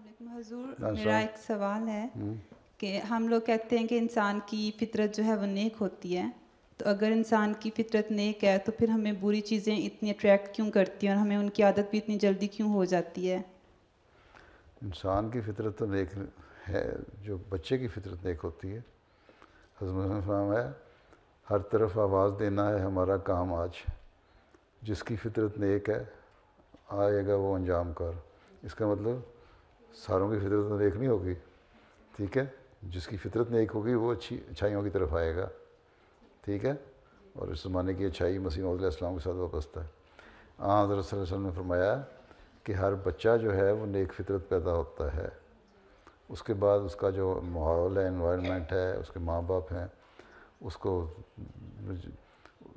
हजूर हाँ, मेरा एक सवाल है कि हम लोग कहते हैं कि इंसान की फितरत जो है वो नेक होती है। तो अगर इंसान की फितरत नेक है तो फिर हमें बुरी चीज़ें इतनी अट्रैक्ट क्यों करती हैं और हमें उनकी आदत भी इतनी जल्दी क्यों हो जाती है? इंसान की फितरत तो नेक है जो बच्चे की फितरत नेक होती है। फरमाया है हर तरफ़ आवाज़ देना है हमारा काम आज। जिसकी फितरत नेक है आएगा वो अंजाम कर। इसका मतलब सारों की फितरत तो नेक नहीं होगी, ठीक है? जिसकी फितरत नेक होगी, वो अच्छी अच्छाइयों की तरफ़ आएगा, ठीक है? और इस ज़माने की अच्छाई मसीह इस्लाम के साथ वाबस्ता है हाँ हज़रत ने फरमाया कि हर बच्चा जो है, वो नेक फितरत पैदा होता है। उसके बाद उसका जो माहौल है इन्वायरमेंट है, उसके माँ बाप हैं, उसको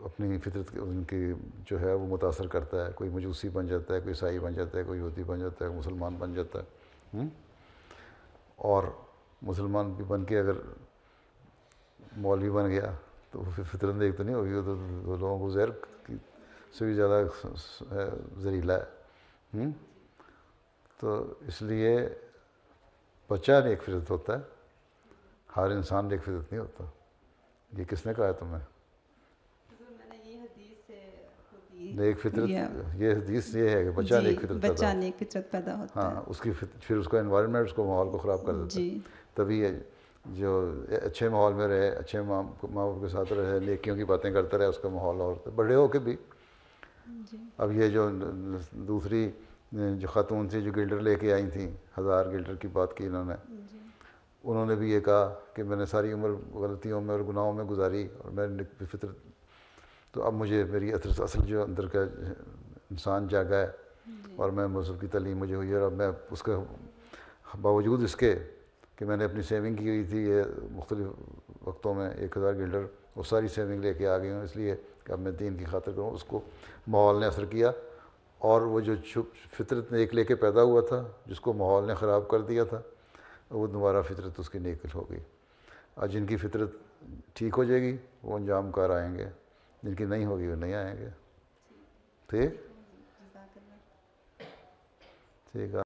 अपनी फितरत उनकी जो है, वो मुतासर करता है। कोई मजूसी बन जाता है, कोई ईसाई बन जाता है, कोई यहूदी बन जाता है मुसलमान बन जाता है। हुँ? और मुसलमान भी बन के अगर मौलवी बन गया तो फिर फितरत नेक तो नहीं होगी, वो तो लोगों को जहर से भी ज़्यादा जहरीला है हुँ? तो इसलिए बच्चा एक फितरत होता है, हर इंसान एक फितरत नहीं होता ये किसने कहा है तुम्हें नेक फितरत ये। हदीस ये है कि बच्चा नेक फितरत पैदा बच्चा होता है। नेक फितरत पैदा होता हाँ। उसकी फिर उसका इन्वायरमेंट उसको माहौल को ख़राब कर देता है। तभी जो अच्छे माहौल में रहे अच्छे माँ माँ बाप के साथ रहे नेकियों की बातें करता रहे उसका माहौल और बड़े होके भी। जी। अब ये जो दूसरी जो ख़ातून थी जो गिल्डर लेके आई थी हज़ार गिल्डर की बात की इन्होंने। उन्होंने भी ये कहा कि मैंने सारी उम्र गलतियों में और गुनाहों में गुजारी और मैंने फितर तो अब मुझे मेरी असल असल जो अंदर का इंसान जागा है और मैं मज़हब की तलीम मुझे हुई है और अब मैं उसके बावजूद इसके कि मैंने अपनी सेविंग की हुई थी ये मुख्तलिफ़ वक्तों में एक हज़ार गिल्डर वो सारी सेविंग लेके आ गई हूँ इसलिए कि अब मैं दीन की खातर करूँ उसको माहौल ने असर किया और वो जो छुप फितरत ने एक लेके पैदा हुआ था जिसको माहौल ने ख़राब कर दिया था वो दोबारा फितरत उसकी नेकल हो गई। और जिनकी फितरत ठीक हो जाएगी वो अंजाम कार आएँगे। जिनकी नहीं होगी वो नहीं आएँगे। ठीक। ठीक? है